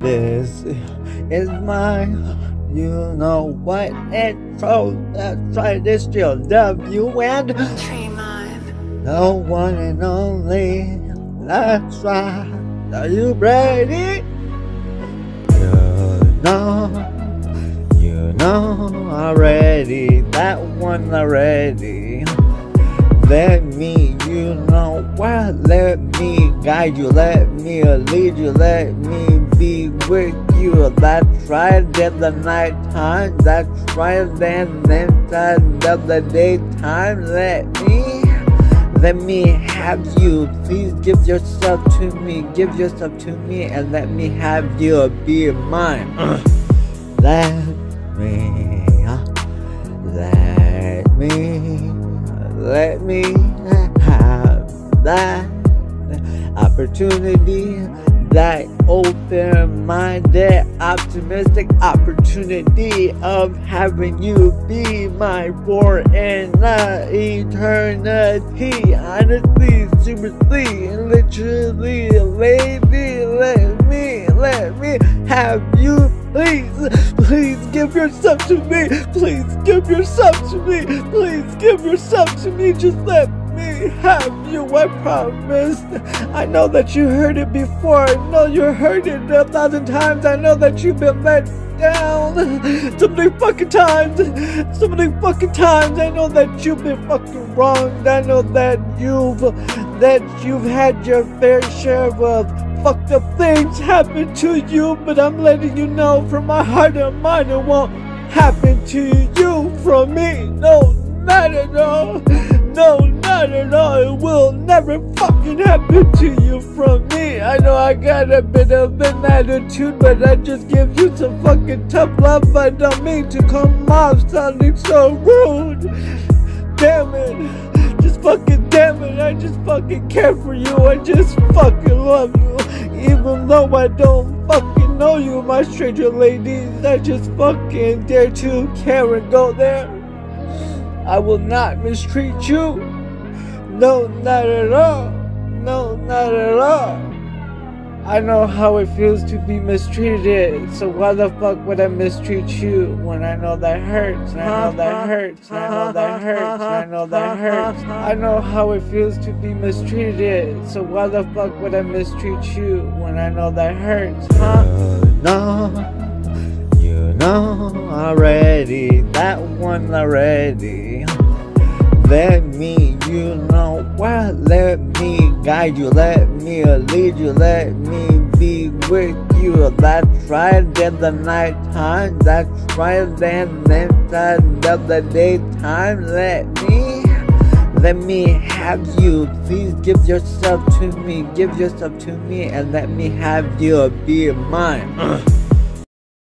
This is mine. You know what? Intro. That's right. It's JLW and Treymon. the one and only. That's right. Are you ready? You know. You know already. That one already. Let me, you know what? Let me guide you. Let me lead you. Let me be with you. That's right. In the night time. That's right. Then, then, time of the daytime. Let me. Let me have you. Please give yourself to me. Give yourself to me and let me have you be mine. Uh. Let me. That opportunity. That open minded, optimistic opportunity of having you be my for an eternity. Honestly, seriously, literally, lady, let me, let me have you. Please, please give yourself to me. Please give yourself to me. Please give yourself to me. Just let me have you. I promise. I know that you heard it before. I know you heard it a thousand times. I know that you've been let down so many fucking times. So many fucking times. I know that you've been fucking wronged. I know that you've that you've had your fair share of fucked up things happen to you, but I'm letting you know from my heart and mind it won't happen to you from me. No, at all. No, all. It will never fucking happen to you from me. I know I got a bit of an attitude, but I just give you some fucking tough love. I don't mean to come off sounding so rude. Damn it. Just fucking damn it. I just fucking care for you. I just fucking love you. Even though I don't fucking know you, my stranger ladies. I just fucking dare to care and go there. I will not mistreat you. No, not at all. No, not at all. I know how it feels to be mistreated, so why the fuck would I mistreat you when I know that hurts, and I know that hurts, and I know that hurts, and I know that hurts. I know how it feels to be mistreated, so why the fuck would I mistreat you when I know that hurts, huh? No, you know already, that one already. Let me, you know what? Let me guide you, let me lead you, let me be with you. That's right, in the night time. That's right, then, time of the daytime. Let me, let me have you. Please give yourself to me, give yourself to me, and let me have you be mine.